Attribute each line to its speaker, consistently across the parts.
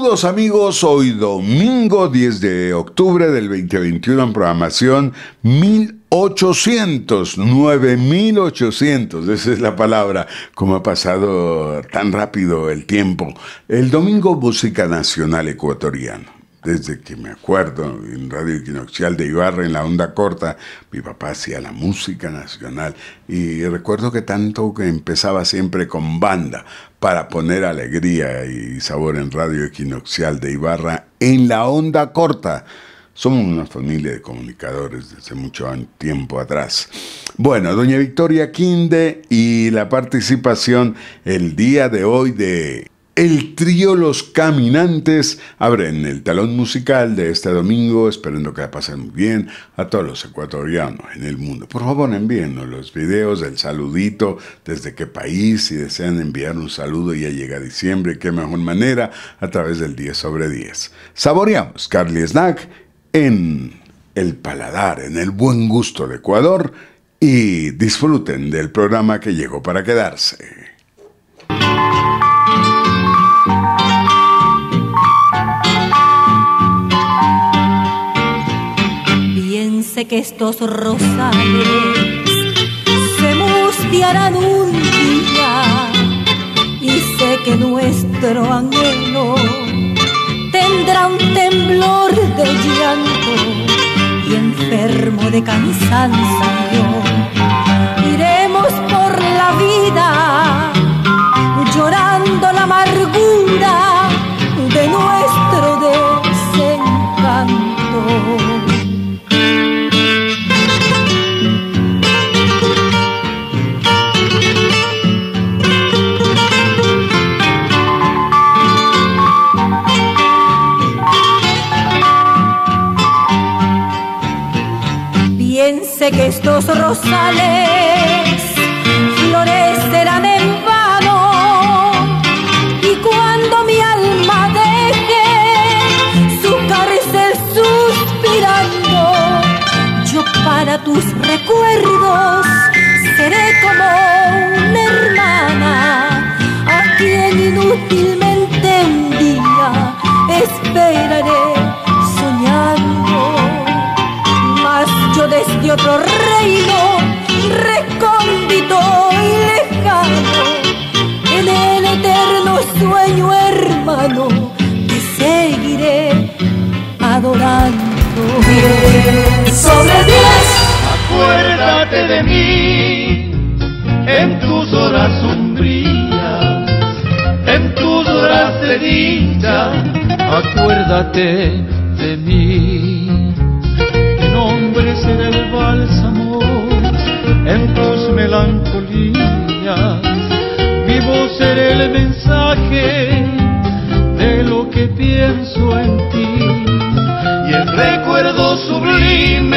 Speaker 1: Saludos amigos, hoy domingo 10 de octubre del 2021 en programación 1800, 9800, esa es la palabra, como ha pasado tan rápido el tiempo. El domingo música nacional ecuatoriano desde que me acuerdo, en Radio Equinoccial de Ibarra, en la onda corta, mi papá hacía la música nacional y recuerdo que tanto que empezaba siempre con banda para poner alegría y sabor en Radio Equinoccial de Ibarra en la onda corta. Somos una familia de comunicadores desde mucho tiempo atrás. Bueno, doña Victoria Quinde y la participación el día de hoy de el trío Los Caminantes abren el talón musical de este domingo, esperando que la pasen muy bien a todos los ecuatorianos en el mundo. Por favor, envíennos los videos del saludito, desde qué país, si desean enviar un saludo y ya llega diciembre, qué mejor manera, a través del 10 sobre 10. Saboreamos Carly Snack en el paladar, en el buen gusto de Ecuador y disfruten del programa que llegó para quedarse.
Speaker 2: Que estos rosales se mustiarán un día y sé que nuestro anhelo tendrá un temblor de llanto y enfermo de cansancio. Iremos por la vida
Speaker 3: acuérdate de mí, en tus horas sombrías, en tus horas de dicha, acuérdate de mí nombre será el bálsamo en tus melancolías. Mi voz será el mensaje de lo que pienso en ti y el recuerdo sublime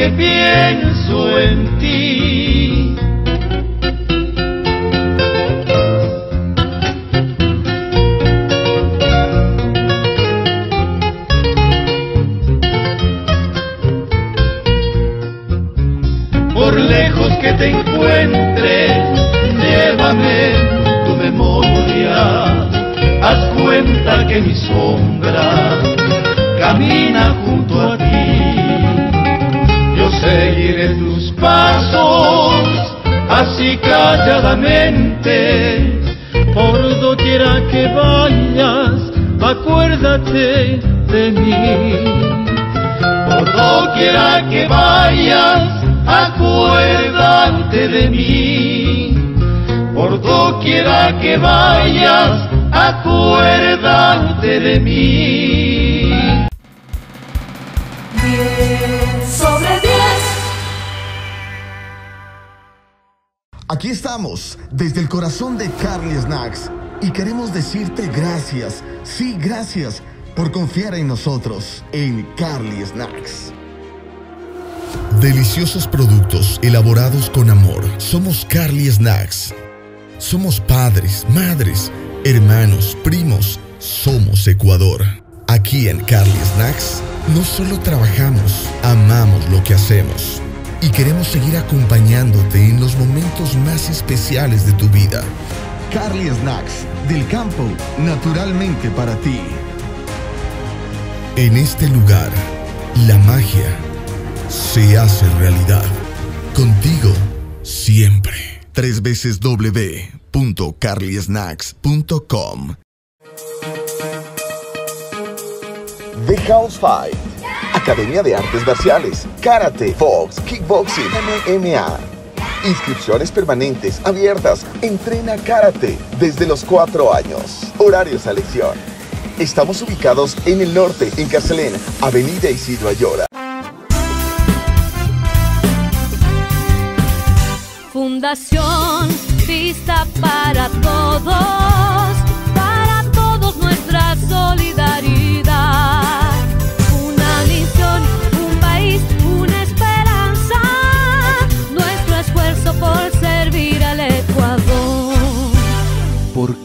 Speaker 3: que pienso en ti. te encuentres, llévame tu memoria. Haz cuenta que mi sombra camina junto a seguiré tus pasos, así calladamente. Por doquiera que vayas, acuérdate de mí. Por doquiera que vayas, acuérdate de mí. Por doquiera que vayas, acuérdate de mí.
Speaker 4: Aquí estamos, desde el corazón de Carly Snacks, y queremos decirte gracias, sí, gracias, por confiar en nosotros, en Carly Snacks.
Speaker 5: Deliciosos productos elaborados con amor. Somos Carly Snacks. Somos padres, madres, hermanos, primos. Somos Ecuador. Aquí en Carly Snacks no solo trabajamos, amamos lo que hacemos y queremos seguir acompañándote en los momentos más especiales de tu vida.
Speaker 6: Carly Snacks, del campo, naturalmente para ti.
Speaker 7: En este lugar, la magia se hace realidad. Contigo, siempre. Tres veces www.carlysnacks.com
Speaker 5: The House Fight. Academia de Artes Marciales, Karate, Fox, Kickboxing, MMA. Inscripciones permanentes, abiertas. Entrena Karate desde los 4 años. Horarios a elección. Estamos ubicados en el norte, en Carcelén, Avenida Isidro Ayora.
Speaker 8: Fundación Vista para todos, para todos nuestra solidaridad.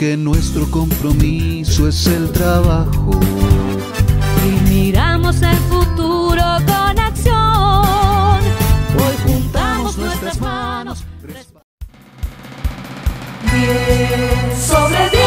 Speaker 9: Porque nuestro compromiso es el trabajo.
Speaker 8: Y miramos el futuro con acción. Hoy juntamos nuestras manos. 10 sobre 10.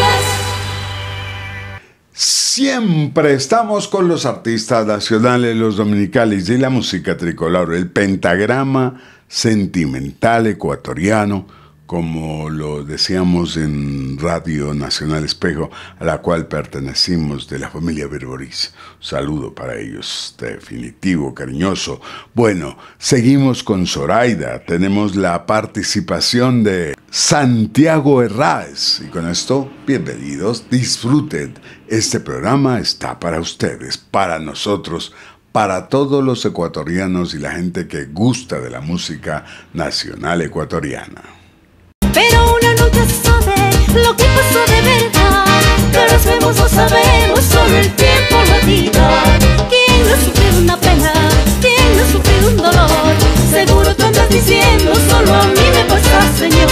Speaker 1: Siempre estamos con los artistas nacionales, los dominicales y la música tricolor, el pentagrama sentimental ecuatoriano, como lo decíamos en Radio Nacional Espejo, a la cual pertenecimos de la familia Berboris. Saludo para ellos, definitivo, cariñoso. Bueno, seguimos con Zoraida, tenemos la participación de Santiago Herráez. Y con esto, bienvenidos, disfruten. Este programa está para ustedes, para nosotros, para todos los ecuatorianos y la gente que gusta de la música nacional ecuatoriana.
Speaker 8: Pero uno nunca sabe lo que pasó de verdad. Que lo sabemos, no sabemos, solo el tiempo lo dirá. ¿Quién no ha sufrido una pena? ¿Quién no ha sufrido un dolor? Seguro tú andas diciendo, solo a mí me pasa, Señor.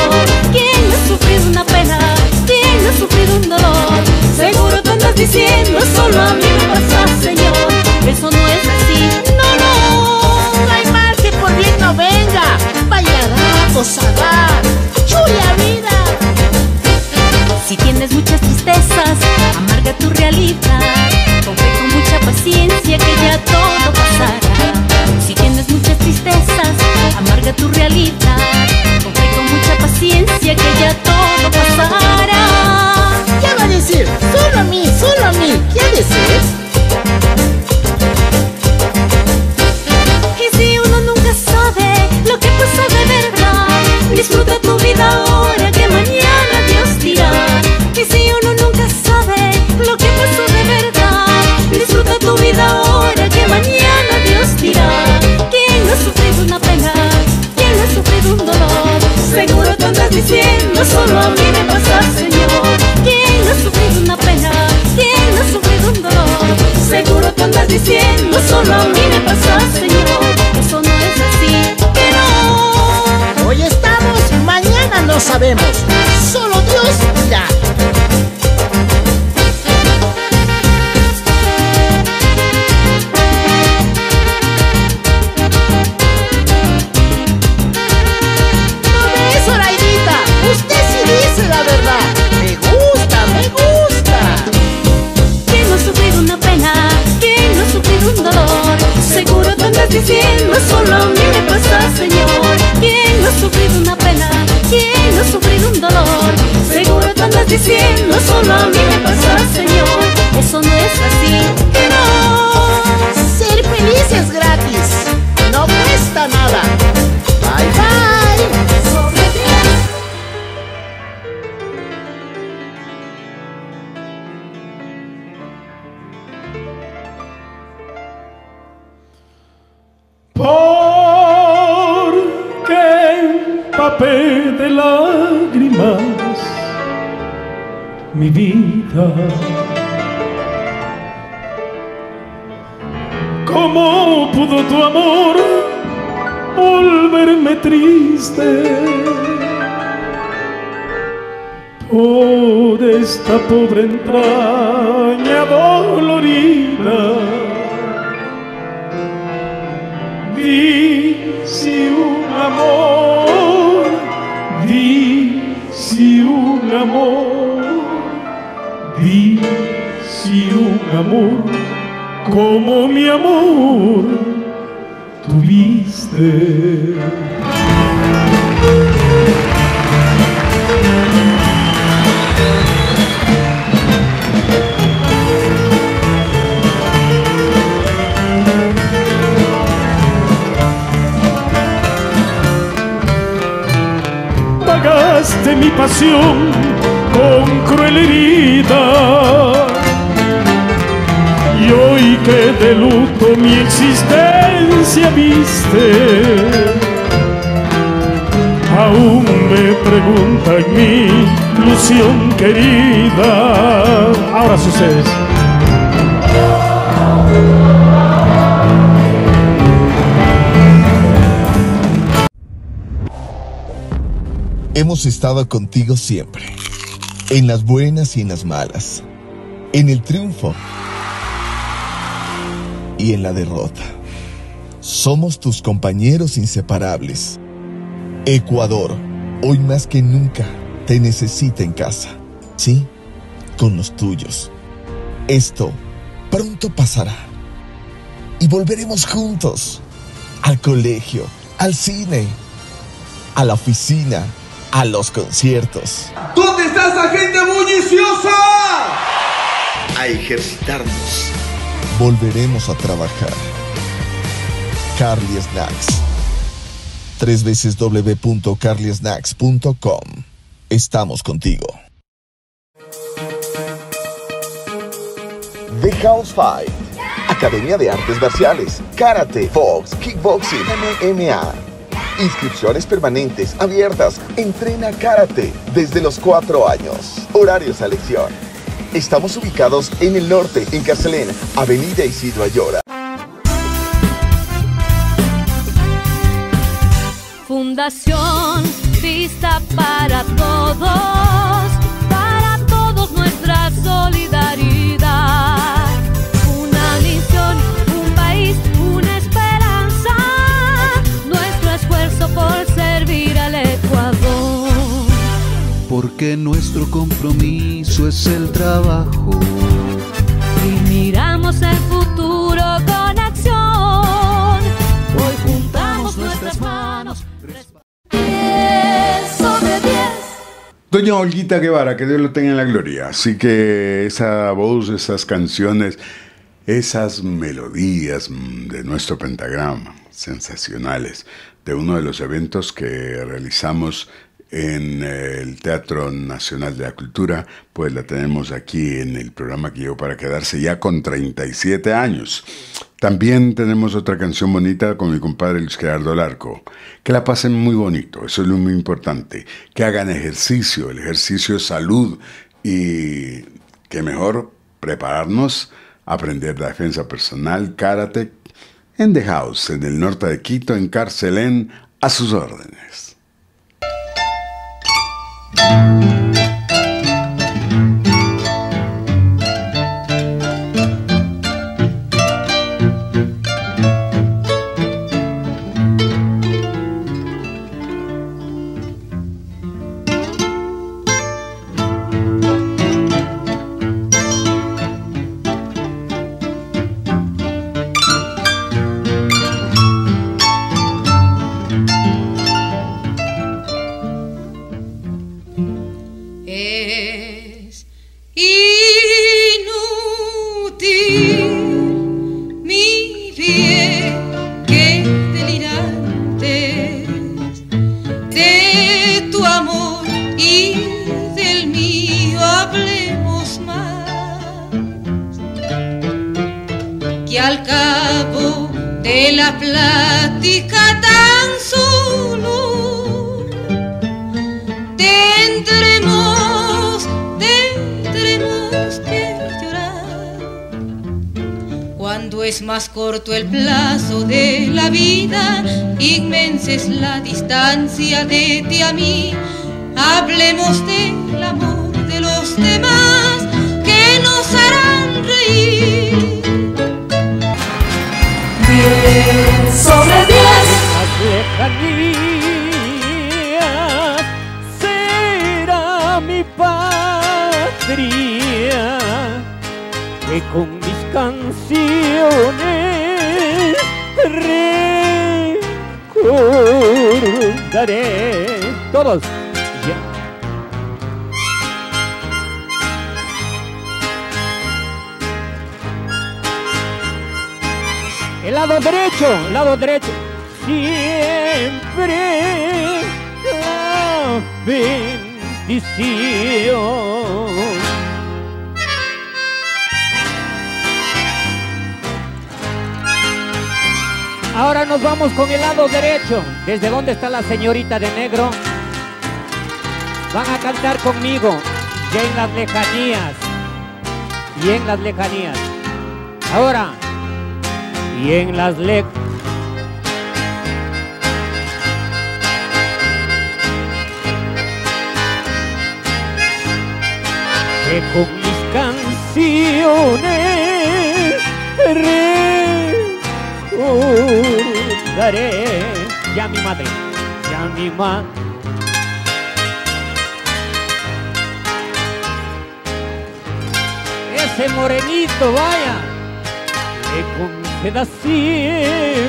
Speaker 8: ¿Quién no De
Speaker 10: lágrimas mi vida. ¿Cómo pudo tu amor volverme triste? Por esta pobre entraña dolorida. si un amor, di si un amor, como mi amor tuviste. Mi pasión con cruel herida. Y hoy que de luto mi existencia viste, aún me preguntan mi ilusión querida. Ahora sucedes.
Speaker 5: Hemos estado contigo siempre, en las buenas y en las malas, en el triunfo y en la derrota. Somos tus compañeros inseparables. Ecuador, hoy más que nunca, te necesita en casa. Sí, con los tuyos. Esto pronto pasará. Y volveremos juntos al colegio, al cine, a la oficina, a los conciertos.
Speaker 11: ¿Dónde está esa gente bulliciosa?
Speaker 5: A ejercitarnos. Volveremos a trabajar. Carly Snacks. Tres veces www.carlysnacks.com. Estamos contigo.
Speaker 12: The House Fight. Academia de Artes Marciales, Karate, Fox, Kickboxing, MMA. Inscripciones permanentes abiertas. Entrena Karate desde los 4 años. Horario selección. Estamos ubicados en el norte, en Carcelén, Avenida Isidro Ayora.
Speaker 13: Fundación Vista para todos, para todos nuestra solidaridad.
Speaker 9: Porque nuestro compromiso es el trabajo.
Speaker 13: Y miramos el futuro con acción. Hoy juntamos nuestras manos. Diez sobre diez.
Speaker 1: Doña Olguita Guevara, que Dios lo tenga en la gloria. Así que esa voz, esas canciones, esas melodías de nuestro pentagrama, sensacionales, de uno de los eventos que realizamos en el Teatro Nacional de la Cultura, pues la tenemos aquí en el programa que llegó para quedarse ya con 37 años. También tenemos otra canción bonita con mi compadre Luis Gerardo Larco. Que la pasen muy bonito, eso es lo muy importante. Que hagan ejercicio, el ejercicio es salud y que mejor prepararnos, aprender la defensa personal, karate, en The House, en el norte de Quito, en Carcelén, a sus órdenes.
Speaker 14: Es plática tan solo tendremos, tendremos que llorar. Cuando es más corto el plazo de la vida, inmensa es la distancia de ti a mí. Hablemos del
Speaker 10: Todos. El lado derecho, el lado derecho. Siempre la bendición. Ahora nos vamos con el lado derecho. ¿Desde dónde está la señorita de negro? Van a cantar conmigo. Y en las lejanías. Y en las lejanías. Ahora. Y en las lejanías. que con mis canciones recordaré ya mi madre, ya mi madre. Ese morenito, vaya, le conceda siempre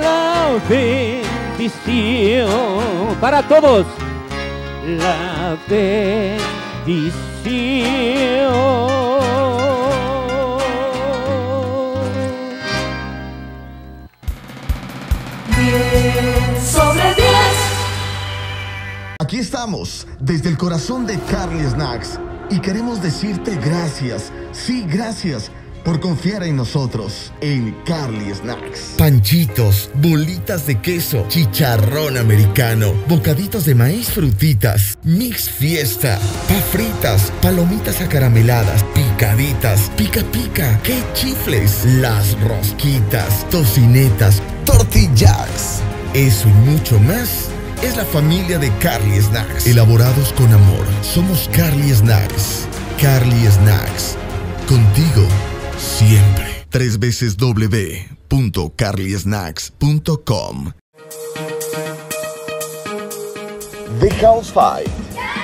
Speaker 10: la bendición para todos la bendición.
Speaker 13: sobre 10.
Speaker 15: Aquí estamos, desde el corazón de Carly Snacks, y queremos decirte gracias, sí, gracias, por confiar en nosotros, en Carly Snacks.
Speaker 5: Panchitos, bolitas de queso, chicharrón americano, bocaditos de maíz frutitas, mix fiesta, pa fritas, palomitas acarameladas, picaditas, pica pica, qué chifles, las rosquitas, tocinetas, tortillas. Eso y mucho más es la familia de Carly Snacks. Elaborados con amor, somos Carly Snacks. Carly Snacks. Contigo siempre. Tres veces www.carlysnacks.com
Speaker 16: The House Fight.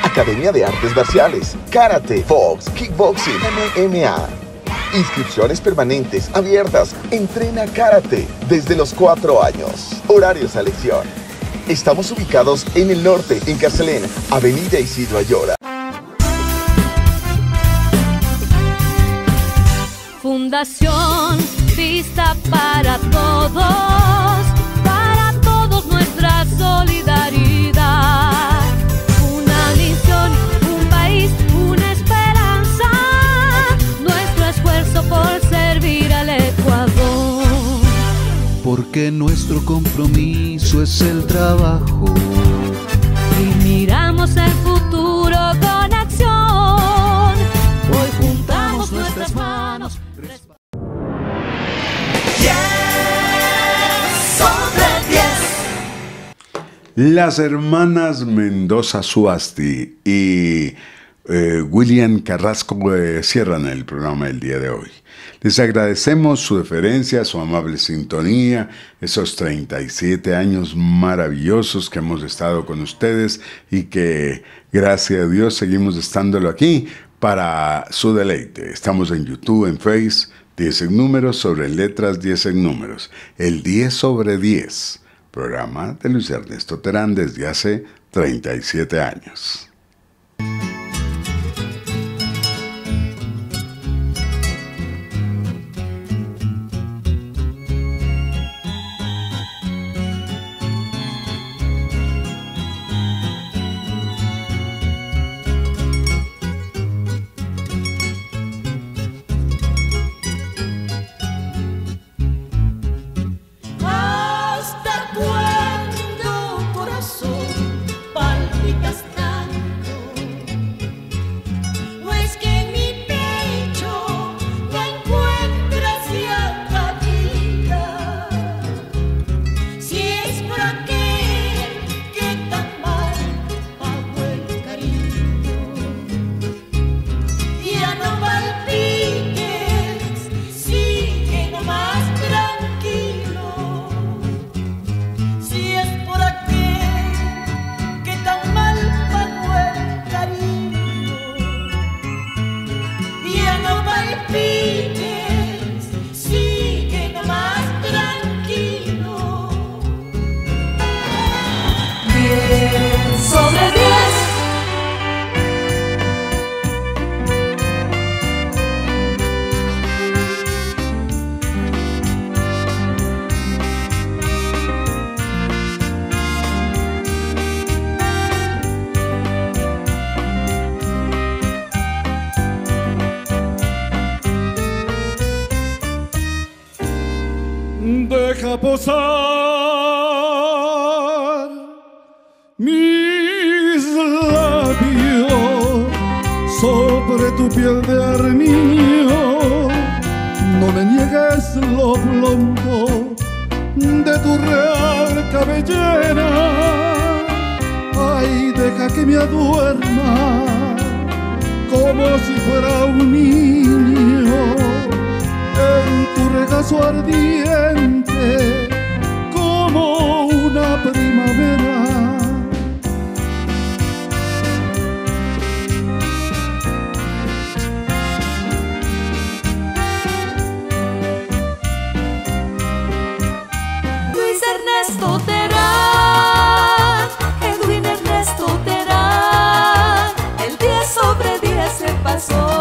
Speaker 16: Academia de Artes Marciales, Karate, Fox, Kickboxing, MMA. Inscripciones permanentes, abiertas. Entrena Karate desde los 4 años. Horarios a elección. Estamos ubicados en el norte, en Carcelén, Avenida Isidro Ayora.
Speaker 13: Fundación Vista para todos, para todos nuestra solidaridad. Nuestro
Speaker 9: compromiso es el trabajo.
Speaker 13: Y miramos el futuro con acción. Hoy juntamos nuestras manos.
Speaker 1: Las hermanas Mendoza Suasti y eh, William Carrasco eh, cierran el programa del día de hoy. Les agradecemos su deferencia, su amable sintonía, esos 37 años maravillosos que hemos estado con ustedes y que, gracias a Dios, seguimos estándolo aquí para su deleite. Estamos en YouTube, en Face, 10 en números sobre letras, 10 en números. El 10 sobre 10, programa de Luis Ernesto Terán desde hace 37 años.
Speaker 17: Cabellera. Ay, deja que me aduerma como si fuera un niño en tu regazo ardiente 我，